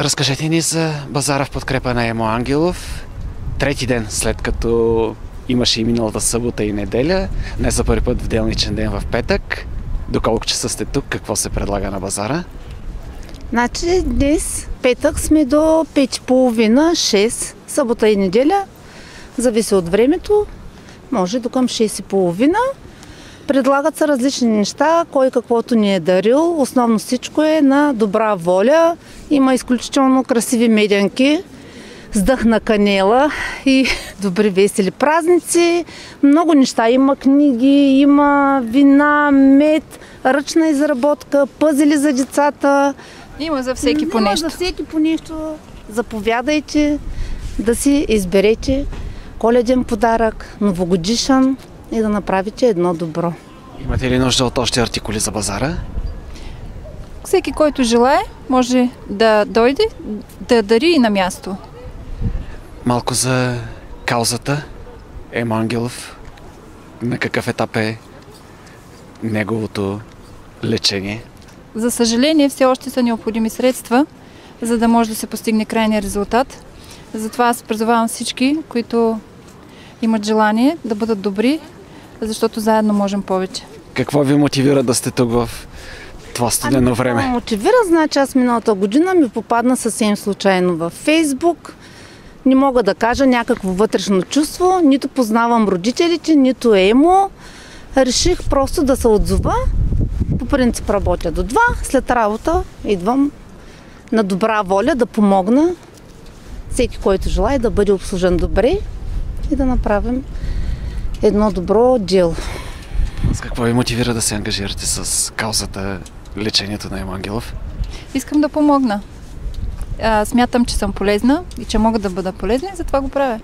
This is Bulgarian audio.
Разкажете ни за базара в подкрепа на Емо Ангелов. Трети ден след като имаше и миналата събота и неделя, не за първи път в делничен ден в петък. Доколко часа сте тук, какво се предлага на базара? Значи днес, петък, сме до 5.30, 6, събота и неделя. Зависи от времето. Може до към 6.30. Предлагат се различни неща, кой каквото ни е дарил. Основно всичко е на добра воля. Има изключително красиви медянки с дъх на канела и добри весели празници. Много неща. Има книги, има вина, мед, ръчна изработка, пъзели за децата. Има за всеки по Има нещо. за всеки по нещо. Заповядайте да си изберете коледен подарък, новогодишен и да направите едно добро. Имате ли нужда от още артикули за базара? Всеки, който желае, може да дойде, да дари и на място. Малко за каузата. Емо Ангелов. На какъв етап е неговото лечение? За съжаление, все още са необходими средства, за да може да се постигне крайния резултат. Затова аз призовавам всички, които имат желание да бъдат добри, защото заедно можем повече. Какво ви мотивира да сте тук в това студено Ами, време? какво ме Мотивира, значи аз миналата година ми попадна съвсем случайно във Фейсбук. Не мога да кажа някакво вътрешно чувство, нито познавам родителите, нито емо. Реших просто да се отзова. По принцип работя до 2. След работа идвам на добра воля да помогна всеки, който желая да бъде обслужен добре и да направим едно добро дело. С какво ви мотивира да се ангажирате с каузата лечението на Емо Ангелов? Искам да помогна. А, смятам, че съм полезна и че мога да бъда полезна и затова го правя.